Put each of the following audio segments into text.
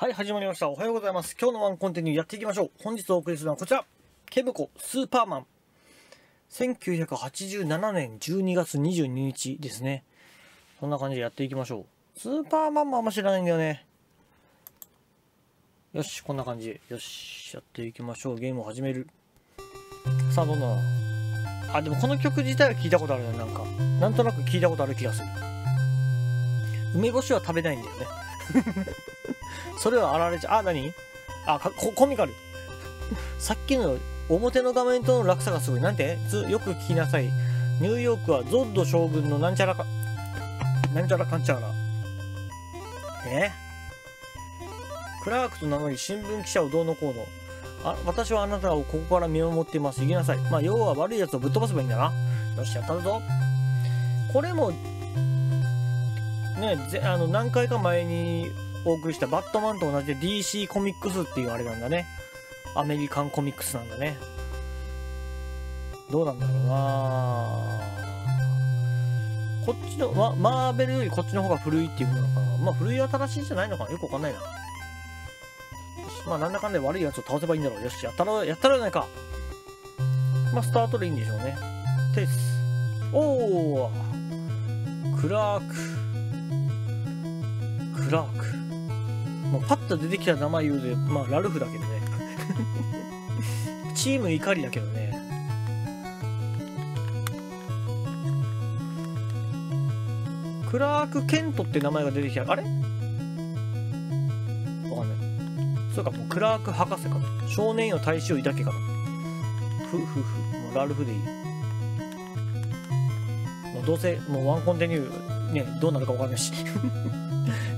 はい、始まりました。おはようございます。今日のワンコンティニューやっていきましょう。本日お送りするのはこちら。ケブコスーパーマン。1987年12月22日ですね。そんな感じでやっていきましょう。スーパーマンもあんま知らないんだよね。よし、こんな感じで。よし、やっていきましょう。ゲームを始める。さあ、どんなあ、でもこの曲自体は聞いたことあるね、なんか。なんとなく聞いたことある気がする。梅干しは食べないんだよね。それはあられちゃ、あ、何？あ、ココミカル。さっきの表の画面との落差がすごい。なんて？つよく聞きなさい。ニューヨークはゾッド将軍のなんちゃらか、なんちゃらかんちゃら。え？クラークと名乗り新聞記者をどうのこうの。あ、私はあなたをここから見守っています。行きなさい。まあ、要は悪い奴をぶっ飛ばせばいいんだな。よし、やったぞ。これも、ね、ぜあの、何回か前にお送りしたバットマンと同じで DC コミックスっていうあれなんだね。アメリカンコミックスなんだね。どうなんだろうなこっちの、ま、マーベルよりこっちの方が古いっていうことなのかな。まあ古いは正しいんじゃないのかなよくわかんないな。よし、まあなんだかんだ悪いやつを倒せばいいんだろう。よし、やったろ、やったらないか。まあスタートでいいんでしょうね。テス。おークラーク。クラーク。もうパッと出てきた名前言うで、まあラルフだけどね。チーム怒りだけどね。クラーク・ケントって名前が出てきた。あれ？わかんない。そうか、もうクラーク博士か。少年よ大使を抱けか。ふふふ。もうラルフでいい。もうどうせ、もうワンコンティニュー、ね、どうなるかわかんないし。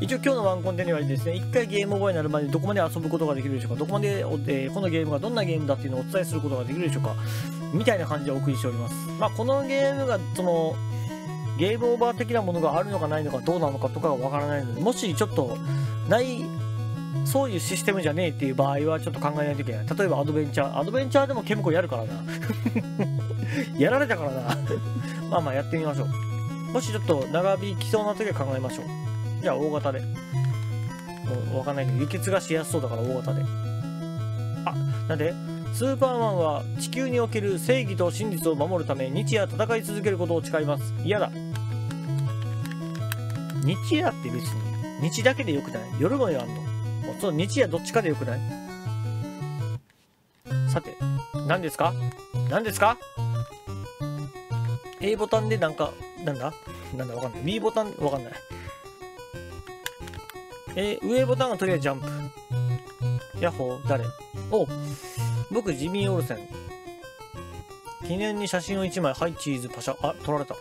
一応今日のワンコンテニューはですね、一回ゲーム覚えになるまでどこまで遊ぶことができるでしょうか、どこまで、えーこのゲームがどんなゲームだっていうのをお伝えすることができるでしょうか、みたいな感じでお送りしております。まあ、このゲームが、その、ゲームオーバー的なものがあるのかないのかどうなのかとかがわからないので、もしちょっと、ない、そういうシステムじゃねえっていう場合はちょっと考えないといけない。例えばアドベンチャー。アドベンチャーでもケムコやるからな。やられたからな。まあまあやってみましょう。もしちょっと長引きそうな時は考えましょう。じゃあ大型で。もうわかんないけど、輸血がしやすそうだから大型で。あ、なんで？スーパーマンは地球における正義と真実を守るため日夜戦い続けることを誓います。嫌だ。日夜って別に、日だけでよくない？夜もやんの？もうその日夜どっちかでよくない？さて、何ですか？何ですか ?A ボタンでなんか、なんだ？なんだ？わかんない。B ボタン？わかんない。えー上ボタンがとりあえずジャンプ。ヤッホー、誰？お僕、ジミー・オルセン。記念に写真を1枚、はい、チーズ、パシャ。あ、撮られた。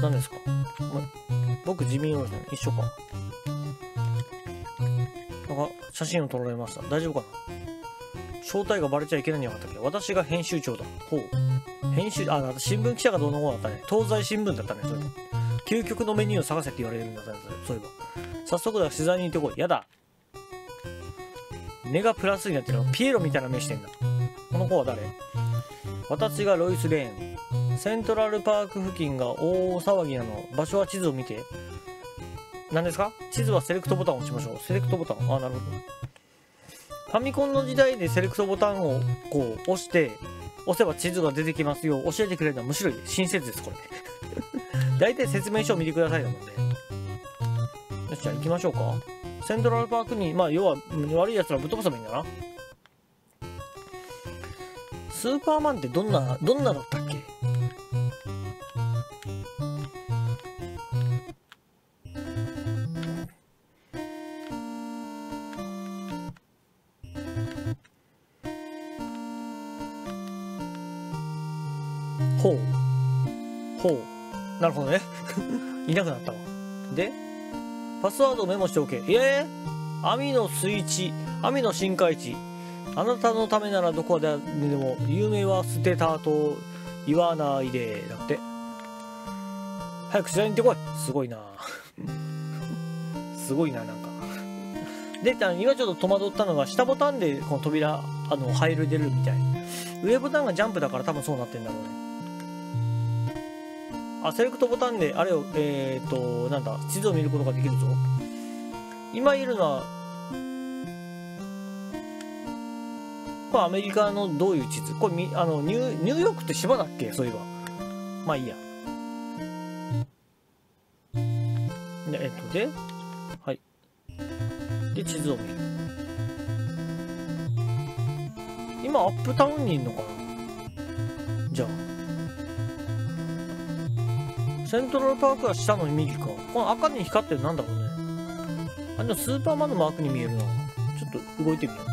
何ですか？僕、ジミー・オルセン。一緒か。なんか、写真を撮られました。大丈夫かな？正体がバレちゃいけないんじゃなかったっけ？私が編集長だ。ほう。編集、あ、新聞記者がどうのこうだったね。東西新聞だったね、それ。究極のメニューを探せって言われるんだったね、そういえば。早速だ、取材に行ってこい。やだ。目がプラスになってるの。ピエロみたいな目してんだ。この子は誰？私がロイス・レーン。セントラルパーク付近が大騒ぎなの。場所は地図を見て。何ですか？地図はセレクトボタンを押しましょう。セレクトボタン？あ、なるほど。ファミコンの時代でセレクトボタンをこう押して、押せば地図が出てきますよ。教えてくれるのはむしろ親切です、これ。大体説明書を見てくださいなので。よし、じゃあ行きましょうか。セントラルパークに、まあ、要は悪い奴らぶっ飛ばせばいいんだな。スーパーマンってどんな、どんなだったっけ？ほう。ほう。なるほどね。いなくなったわ。で、パスワードをメモしておけ。ええ網のスイッチ、網の深海地。あなたのためならどこででも、夢は捨てたと言わないで。だって。早く取材に行ってこい。すごいな すごいな、なんか。で、今ちょっと戸惑ったのが、下ボタンでこの扉、あの、入る出るみたい。上ボタンがジャンプだから多分そうなってんだろうね。あ、セレクトボタンで、あれを、えっ、ー、と、なんだ、地図を見ることができるぞ。今いるのはこれアメリカのどういう地図？これみあのニューヨークって島だっけ？そういえば。まあいいや。でえっとではい。で地図を見る。今アップタウンにいるのかな？じゃあ。セントラルパークは下の右か。この赤に光ってるなんだろうね。あでもスーパーマンのマークに見えるな。ちょっと動いてみよう。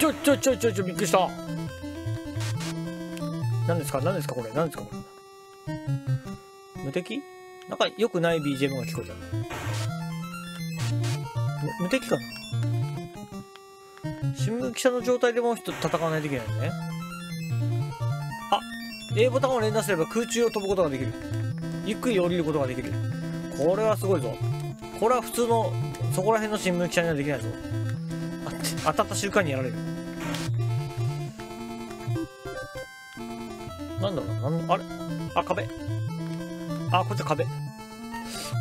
ちょちょちょちょちょびっくりした。何ですか？何ですか？これ。何ですか？これ。無敵？なんか良くない BGM が聞こえた無敵かな？新聞記者の状態でもう一つ戦わないといけないね。A ボタンを連打すれば空中を飛ぶことができる。ゆっくり降りることができる。これはすごいぞ。これは普通のそこら辺の新聞記者にはできないぞ。あ当たった瞬間にやられる。なんだろうな。んあれ？あ壁？あこっちは壁。こ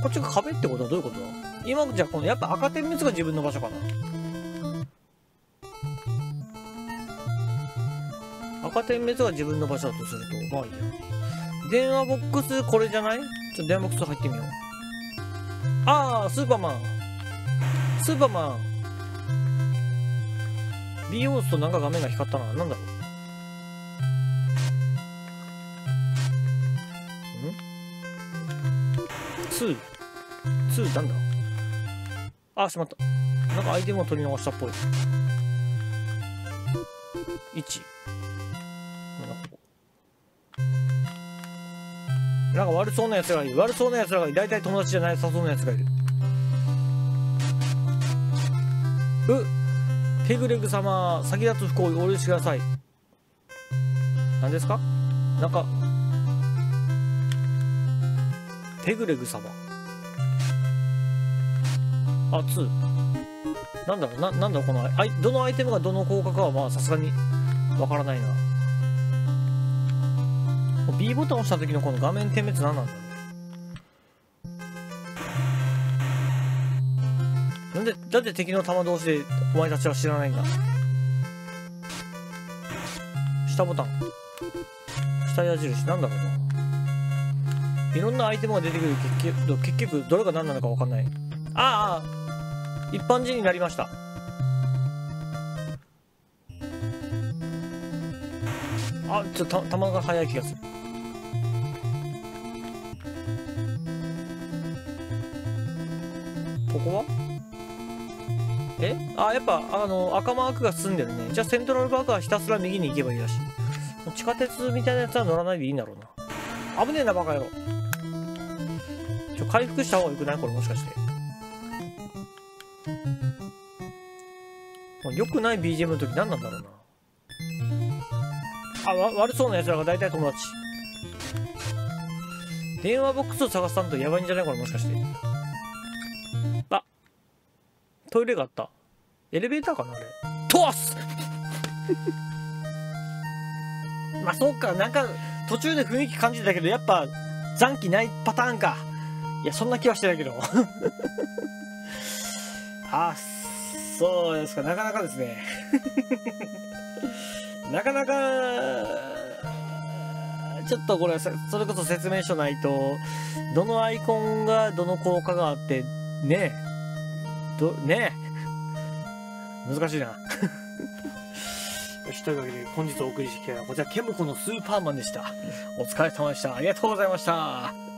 っちが壁ってことはどういうことだ？今じゃこのやっぱ赤点滅が自分の場所かな。赤点滅が自分の場所だとすると。まあいいや。電話ボックスこれじゃない？ちょっと電話ボックス入ってみよう。ああスーパーマン。スーパーマン。B を押すとなんか画面が光ったな。なんだろう？ん？2 2なんだ？あしまった。なんかアイテムを取り逃したっぽい。1なんか悪そうな奴らがいる。悪そうな奴らがいる。大体友達じゃないさそうな奴がいる。うペグレグ様先立つ不幸をお許しください。何ですか？なんかペグレグ様。あ2なんだろうななんだろうこのあいどのアイテムがどの効果かはまあさすがにわからないな。B ボタン押した時のこの画面点滅何なんだろう。なんでだって敵の弾同士でお前たちは知らないんだ。下ボタン。下矢印。なんだろうな。いろんなアイテムが出てくる。結局結局どれが何なのか分かんない。ああ一般人になりました。あちょっと弾が速い気がする。ここは？え？あやっぱあの赤マークが進んでるね。じゃあセントラルバークはひたすら右に行けばいいらしい。地下鉄みたいなやつは乗らないでいいんだろうな。危ねえなバカ野郎。ちょ回復した方がよくない？これもしかして。よくない BGM の時何なんだろうな。あわ悪そうな奴らが大体友達。電話ボックスを探さんとやばいんじゃない？これもしかして。トイレがあった。エレベーターかなあれ。通す まあそうかなんか途中で雰囲気感じてたけどやっぱ残機ないパターンか。いやそんな気はしてないけど。あそうですか。なかなかですね。なかなかちょっとこれそれこそ説明書ないとどのアイコンがどの効果があってね。えどね。え難しいな。よ しというわけで本日お送りしてきたのはこちらケムコのスーパーマンでした。お疲れ様でした。ありがとうございました